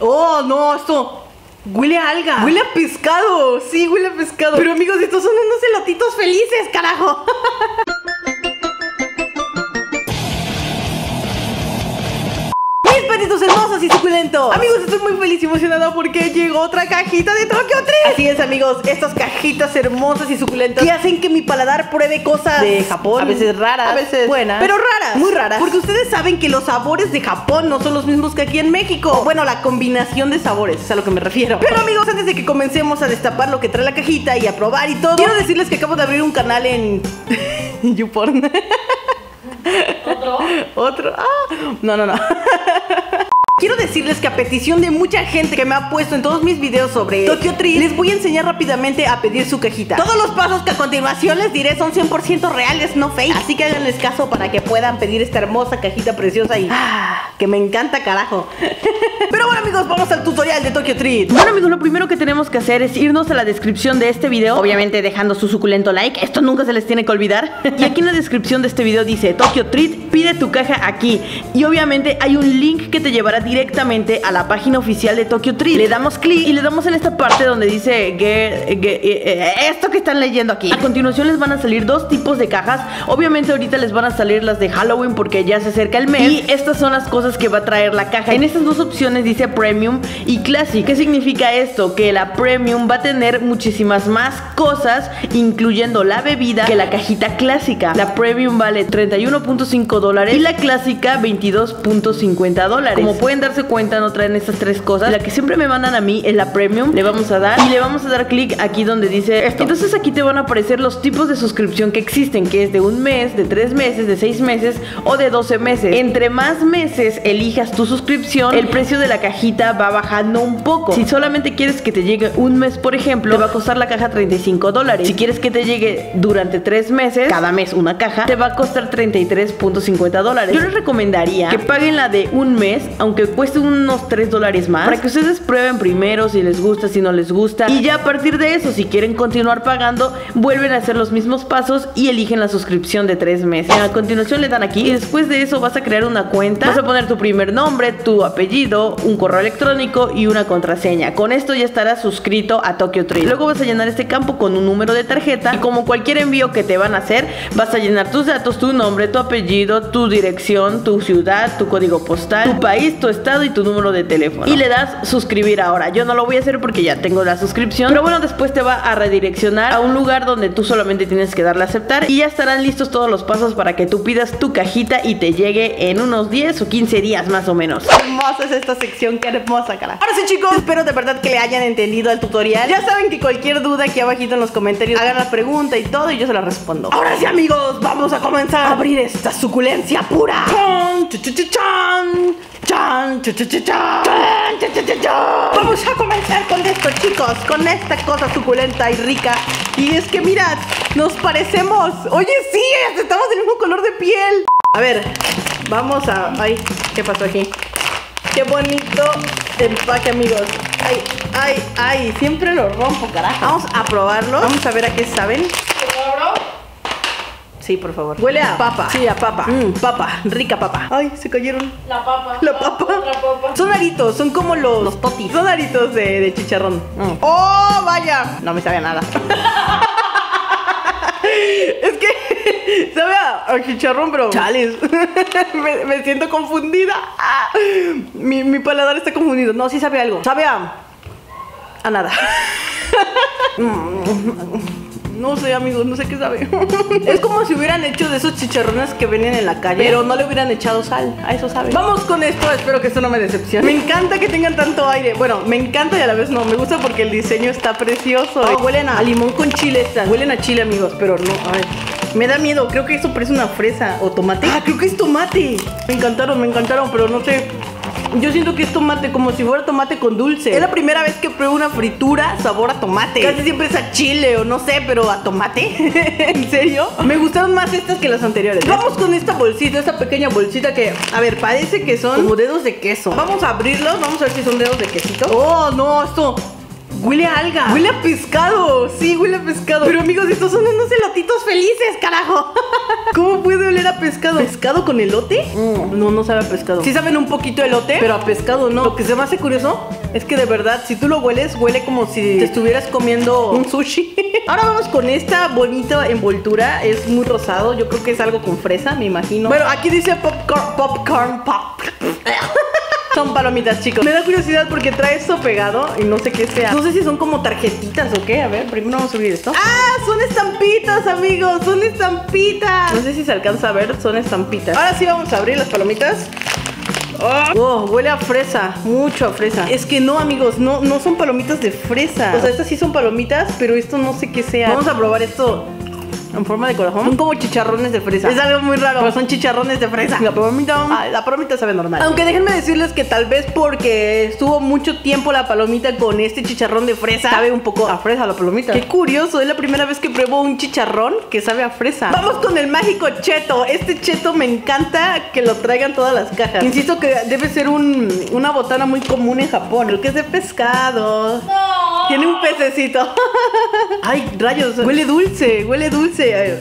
Oh, no, esto huele a alga. Huele a pescado. Sí, huele a pescado. Pero amigos, estos son unos elotitos felices, carajo. Patitos hermosos y suculentos. Amigos, estoy muy feliz y emocionada porque llegó otra cajita de Tokyo Treat. Así es, amigos, estas cajitas hermosas y suculentas que hacen que mi paladar pruebe cosas de Japón. A veces raras, a veces buenas, pero raras. Muy raras. Porque ustedes saben que los sabores de Japón no son los mismos que aquí en México. Bueno, la combinación de sabores es a lo que me refiero. Pero amigos, antes de que comencemos a destapar lo que trae la cajita y a probar y todo, quiero decirles que acabo de abrir un canal en YouPorn. ¿Otro? ¿Otro? Ah, no, no, no. Quiero decirles que a petición de mucha gente que me ha puesto en todos mis videos sobre Tokyo Treat, les voy a enseñar rápidamente a pedir su cajita. Todos los pasos que a continuación les diré son 100% reales, no fake. Así que háganles caso para que puedan pedir esta hermosa cajita preciosa y ah, que me encanta, carajo. Pero bueno, amigos, vamos al tutorial de Tokyo Treat. Bueno, amigos, lo primero que tenemos que hacer es irnos a la descripción de este video, obviamente dejando su suculento like. Esto nunca se les tiene que olvidar. Y aquí en la descripción de este video dice Tokyo Treat, pide tu caja aquí. Y obviamente hay un link que te llevará directamente a la página oficial de Tokyo Treat. Le damos clic y le damos en esta parte donde dice get, get, eh, esto que están leyendo aquí. A continuación les van a salir dos tipos de cajas. Obviamente ahorita les van a salir las de Halloween porque ya se acerca el mes. Y estas son las cosas que va a traer la caja. En estas dos opciones dice Premium y Classic. ¿Qué significa esto? Que la Premium va a tener muchísimas más cosas, incluyendo la bebida, que la cajita clásica. La Premium vale 31.5 dólares y la clásica 22.50 dólares. Como pueden darse cuenta, no traen estas tres cosas. La que siempre me mandan a mí es la Premium. Le vamos a dar y le vamos a dar clic aquí donde dice esto. Entonces aquí te van a aparecer los tipos de suscripción que existen, que es de un mes, de tres meses, de seis meses o de 12 meses. Entre más meses elijas tu suscripción, el precio de la cajita va bajando un poco. Si solamente quieres que te llegue un mes, por ejemplo, te va a costar la caja 35 dólares. Si quieres que te llegue durante tres meses, cada mes una caja, te va a costar 33.50 dólares. Yo les recomendaría que paguen la de un mes, aunque cueste unos 3 dólares más, para que ustedes prueben primero si les gusta, si no les gusta. Y ya a partir de eso, si quieren continuar pagando, vuelven a hacer los mismos pasos y eligen la suscripción de 3 meses. A continuación le dan aquí y después de eso vas a crear una cuenta. Vas a poner tu primer nombre, tu apellido, un correo electrónico y una contraseña. Con esto ya estarás suscrito a Tokyo Treat. Luego vas a llenar este campo con un número de tarjeta y como cualquier envío que te van a hacer, vas a llenar tus datos, tu nombre, tu apellido, tu dirección, tu ciudad, tu código postal, tu país, tu estado y tu número de teléfono. Y le das suscribir ahora. Yo no lo voy a hacer porque ya tengo la suscripción. Pero bueno, después te va a redireccionar a un lugar donde tú solamente tienes que darle a aceptar y ya estarán listos todos los pasos para que tú pidas tu cajita y te llegue en unos 10 o 15 días más o menos. Hermosa es esta sección, qué hermosa, cara. Ahora sí, chicos, espero de verdad que le hayan entendido el tutorial. Ya saben que cualquier duda aquí abajito en los comentarios hagan la pregunta y todo y yo se la respondo. Ahora sí, amigos, vamos a comenzar a abrir esta suculencia pura. ¡Chan! ¡Chan! ¡Chan! Vamos a comenzar con esto, chicos, con esta cosa suculenta y rica. Y es que mirad, nos parecemos. Oye, sí, estamos del mismo color de piel. A ver, vamos a. Ay, ¿qué pasó aquí? Qué bonito empaque, amigos. Ay, ay, ay, siempre lo rompo, carajo. Vamos a probarlo. Vamos a ver a qué saben. Sí, por favor. Huele a papa. Sí, a papa. Mm, papa, rica papa. Ay, se cayeron. La papa. La papa. Son aritos, son como los, los totis. Son aritos de, de chicharrón. Mm. ¡Oh, vaya! No me sabe a nada. es que sabe a, a chicharrón, pero chales. me, me siento confundida. Ah, mi, mi paladar está confundido. No, sí sabe algo. Sabe a. a nada. No sé, amigos, no sé qué sabe. es como si hubieran hecho de esos chicharrones que venden en la calle, pero no le hubieran echado sal. A eso sabe. Vamos con esto, espero que esto no me decepcione. Me encanta que tengan tanto aire. Bueno, me encanta y a la vez no. Me gusta porque el diseño está precioso. Oh, huelen a limón con chile estas. Huelen a chile, amigos, pero no. A ver. Me da miedo, creo que esto parece una fresa o tomate. Ah, creo que es tomate. Me encantaron, me encantaron, pero no sé. Yo siento que es tomate, como si fuera tomate con dulce. Es la primera vez que pruebo una fritura sabor a tomate. Casi siempre es a chile o no sé, pero a tomate. ¿En serio? Me gustaron más estas que las anteriores. Vamos con esta bolsita, esta pequeña bolsita que, a ver, parece que son como dedos de queso. Vamos a abrirlos, vamos a ver si son dedos de quesito. Oh, no, esto Huele a alga. Huele a pescado. Sí, huele a pescado. Pero amigos, estos son unos elotitos felices, carajo. ¿Cómo puede oler a pescado? ¿Pescado con elote? Mm, no, no sabe a pescado. Sí saben un poquito elote, pero a pescado no. Lo que se me hace curioso es que de verdad, si tú lo hueles, huele como si te estuvieras comiendo un sushi. Ahora vamos con esta bonita envoltura. Es muy rosado. Yo creo que es algo con fresa, me imagino. Bueno, aquí dice popcorn, popcorn pop. Son palomitas, chicos. Me da curiosidad porque trae esto pegado y no sé qué sea. No sé si son como tarjetitas o qué. A ver, primero vamos a subir esto. ¡Ah! Son estampitas, amigos. Son estampitas. No sé si se alcanza a ver. Son estampitas. Ahora sí vamos a abrir las palomitas. Oh, huele a fresa, mucho a fresa. Es que no, amigos, no, no son palomitas de fresa. O sea, estas sí son palomitas, pero esto no sé qué sea. Vamos a probar esto en forma de corazón. Son como chicharrones de fresa. Es algo muy raro, pero son chicharrones de fresa. La palomita, ah, la palomita sabe normal. Aunque déjenme decirles que tal vez porque estuvo mucho tiempo la palomita con este chicharrón de fresa, sabe un poco a fresa la palomita. Qué curioso, es la primera vez que pruebo un chicharrón que sabe a fresa. Vamos con el mágico cheto. Este cheto me encanta que lo traigan todas las cajas. Insisto que debe ser un, una botana muy común en Japón, el que es de pescado. Tiene un pececito. Ay, rayos, huele dulce, huele dulce.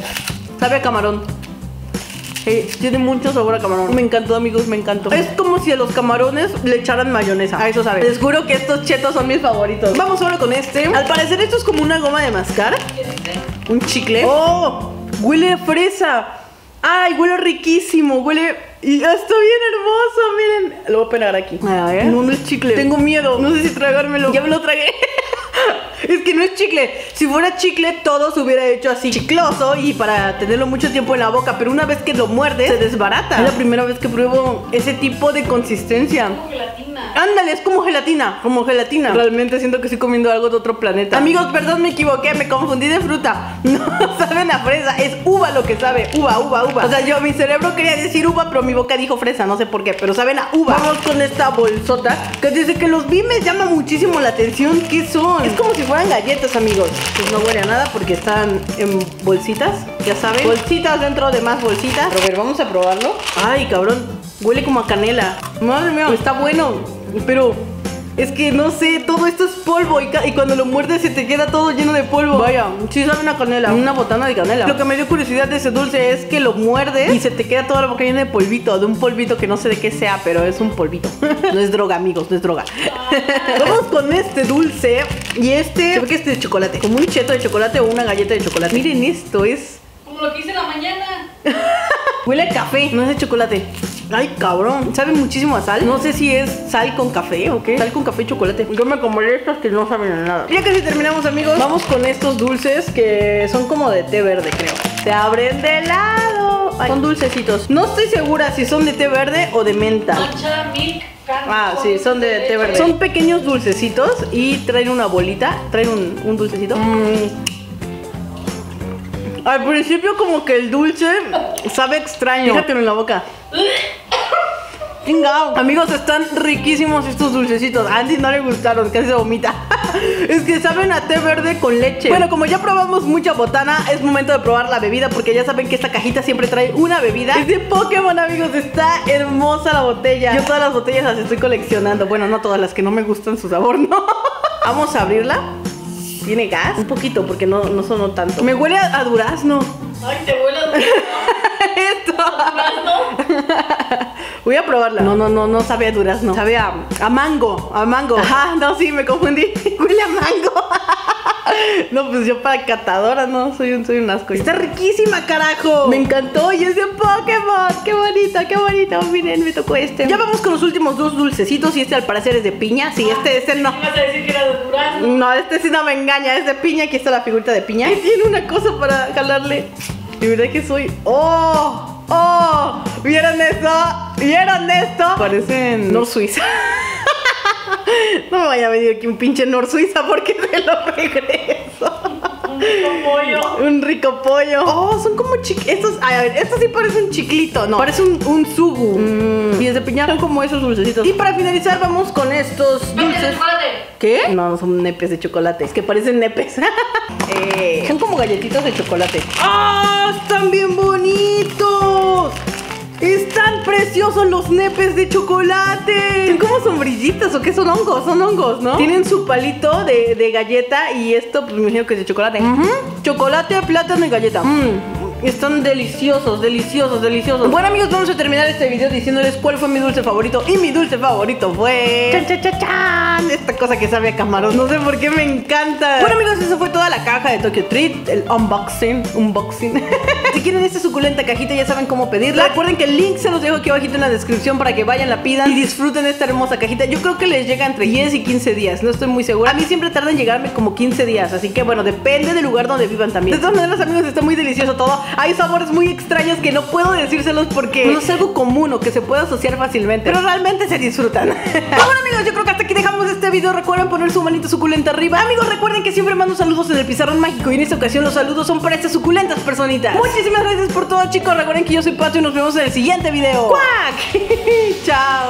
Sabe a camarón. tiene mucho sabor a camarón. Me encantó, amigos, me encantó. Es como si a los camarones le echaran mayonesa. A eso sabe. Les juro que estos chetos son mis favoritos. Vamos ahora con este. Al parecer esto es como una goma de mascar. Un chicle. ¡Oh! Huele a fresa. ¡Ay, huele riquísimo! Huele... Y está bien hermoso, miren. Lo voy a pegar aquí. A ver. No, no es chicle. Tengo miedo. No sé si tragármelo. Ya me lo tragué. Es que no es chicle. Si fuera chicle, todo se hubiera hecho así chicloso y para tenerlo mucho tiempo en la boca. Pero una vez que lo muerde, se desbarata. Es la primera vez que pruebo ese tipo de consistencia. Ándale, es como gelatina. Como gelatina. Realmente siento que estoy comiendo algo de otro planeta. Amigos, perdón, me equivoqué. Me confundí de fruta. No saben a fresa. Es uva lo que sabe. Uva, uva, uva. O sea, yo, mi cerebro quería decir uva, pero mi boca dijo fresa. No sé por qué, pero saben a uva. Vamos con esta bolsota que desde que los vi me llama muchísimo la atención. ¿Qué son? Es como si fueran galletas, amigos. Pues no huele a nada porque están en bolsitas, ya saben. Bolsitas dentro de más bolsitas. A ver, vamos a probarlo. Ay, cabrón. Huele como a canela. Madre mía, está bueno. Pero es que no sé, todo esto es polvo y, cuando lo muerdes se te queda todo lleno de polvo. Vaya, sí sabe una canela, una botana de canela. Lo que me dio curiosidad de ese dulce es que lo muerdes y se te queda toda la boca llena de polvito, de un polvito que no sé de qué sea, pero es un polvito. no es droga, amigos, no es droga. Vamos con este dulce y este, se ve que es de chocolate, como un cheto de chocolate o una galleta de chocolate. Miren esto, es lo que hice en la mañana. Huele a café, no es de chocolate. Ay, cabrón. Sabe muchísimo a sal. No sé si es sal con café o qué. Sal con café y chocolate. Yo me comeré estos que no saben a nada. Ya casi terminamos, amigos. Vamos con estos dulces que son como de té verde, creo. Se abren de lado. son dulcecitos. No estoy segura si son de té verde o de menta. Matcha, milk, Ah, sí, son de té verde. Son pequeños dulcecitos y traen una bolita. Traen un, dulcecito. Mm. Al principio como que el dulce sabe extraño. Fíjatelo en la boca. Amigos, están riquísimos estos dulcecitos. A Andy no le gustaron, casi se vomita. es que saben a té verde con leche. Bueno, como ya probamos mucha botana, es momento de probar la bebida porque ya saben que esta cajita siempre trae una bebida. Es de Pokémon, amigos. Está hermosa la botella. Yo todas las botellas las estoy coleccionando. Bueno, no todas las que no me gustan su sabor, ¿no? Vamos a abrirla. ¿Tiene gas? Un poquito, porque no, no sonó tanto. Me huele a, durazno. Ay, te huele a durazno. Esto. Voy a probarla. No, no, no, no sabe a durazno. Sabe a, a mango. A mango. Ajá, no, sí, me confundí. huele a mango. No, pues yo para catadora no, soy un, soy un asco. Está riquísima, carajo. Me encantó y es de Pokémon. Qué bonita, qué bonita. Miren, me tocó este. Ya vamos con los últimos dos dulcecitos y este al parecer es de piña. Sí, este, este no. ¿Vas a decir que era de durazno? No, este sí no me engaña, es de piña. Aquí está la figurita de piña. Y tiene una cosa para jalarle. De verdad que soy. ¡Oh! ¡Oh! ¿Vieron esto? ¿Vieron esto? Parecen. No Suiza. no me vaya a venir aquí un pinche Nor Suiza porque se lo regreso. Un rico pollo. Un rico pollo. Oh, son como chiquitos. Estos, a ver, estos sí parecen un chiclito. No, parece un, un sugu. Mm. Y son como esos dulcecitos. Y para finalizar, vamos con estos dulces. ¿Qué? No, son nepes de chocolate. Es que parecen nepes. eh, son como galletitos de chocolate. ¡Ah! ¡Están bien bonitos! Están preciosos los nepes de chocolate. Son como sombrillitas o qué son hongos, son hongos, ¿no? Tienen su palito de, de galleta y esto, pues me imagino que es de chocolate. Chocolate, plátano y galleta. Mm, Están deliciosos, deliciosos, deliciosos. Bueno amigos, vamos a terminar este video diciéndoles cuál fue mi dulce favorito. Y mi dulce favorito fue... ¡Chan, chan, chan, chan! Esta cosa que sabe a camarón. No sé por qué me encanta. Bueno amigos, eso fue toda la caja de Tokyo Treat. El unboxing. Unboxing. si quieren esta suculenta cajita ya saben cómo pedirla. Recuerden que el link se los dejo aquí abajito en la descripción para que vayan, la pidan y disfruten esta hermosa cajita. Yo creo que les llega entre 10 y 15 días. No estoy muy segura. A mí siempre tarda en llegarme como 15 días. Así que bueno, depende del lugar donde vivan también. De todas maneras amigos, está muy delicioso todo. Hay sabores muy extraños que no puedo decírselos porque no es algo común o que se puede asociar fácilmente. Pero realmente se disfrutan. Pero bueno amigos, yo creo que hasta aquí dejamos este video. Recuerden poner su manito suculenta arriba. Amigos, recuerden que siempre mando saludos en el pizarrón mágico. Y en esta ocasión los saludos son para estas suculentas personitas. Muchísimas gracias por todo chicos. Recuerden que yo soy Pato y nos vemos en el siguiente video. ¡Cuac! ¡Chao!